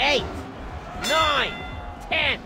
eight, nine, ten.